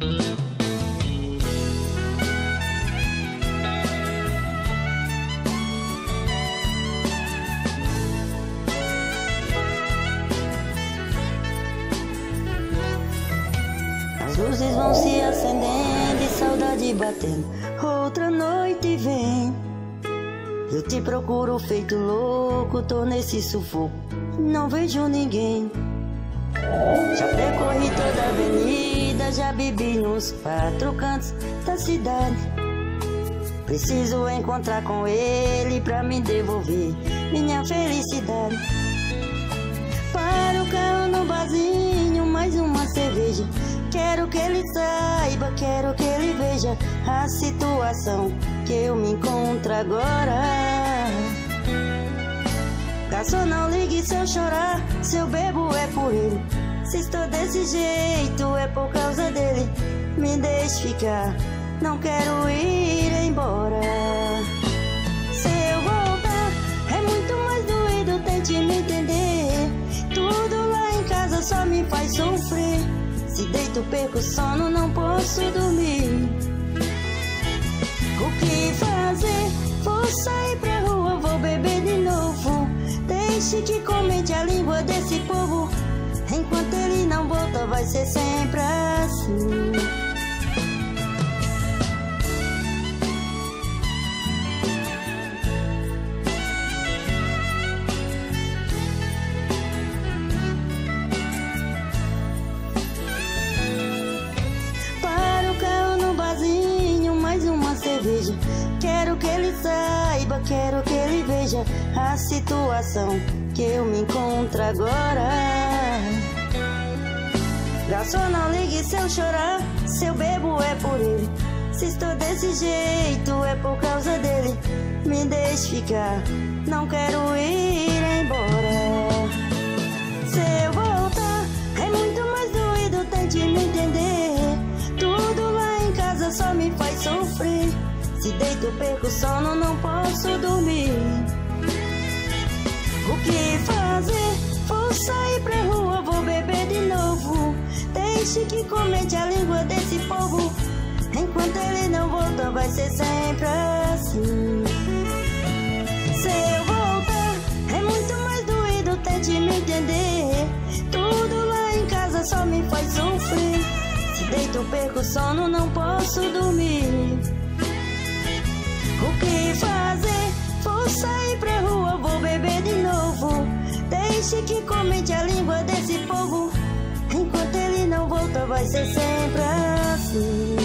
As luzes vão se acendendo e saudade batendo. Outra noite vem. Eu te procuro feito louco, tô nesse sufoco. Não vejo ninguém. Já percorri toda a avenida, já bebi nos quatro cantos da cidade. Preciso encontrar com ele pra me devolver minha felicidade. Para o carro no barzinho, mais uma cerveja. Quero que ele saiba, quero que ele veja a situação que eu me encontro agora. Garçom, não ligue se eu chorar, se eu ele. Se estou desse jeito é por causa dele. Me deixe ficar, não quero ir embora. Se eu voltar, é muito mais doído, tente me entender. Tudo lá em casa só me faz sofrer. Se deito, perco sono, não posso dormir. O que fazer? Vai ser sempre assim. Para o carro no barzinho, mais uma cerveja. Quero que ele saiba, quero que ele veja a situação que eu me encontro agora. Garçom, não ligue se eu chorar, se eu bebo é por ele. Se estou desse jeito é por causa dele. Me deixe ficar, não quero ir embora. Se eu voltar, é muito mais doído, tente me entender. Tudo lá em casa só me faz sofrer. Se deito, perco sono, não posso Deixe que comente a língua desse povo. Enquanto ele não volta, vai ser sempre assim. Se eu voltar, é muito mais doído, tente me entender. Tudo lá em casa só me faz sofrer. Se deito, perco sono, não posso dormir. O que fazer? Vou sair pra rua, vou beber de novo. Deixe que comente a língua desse povo vai ser sempre assim.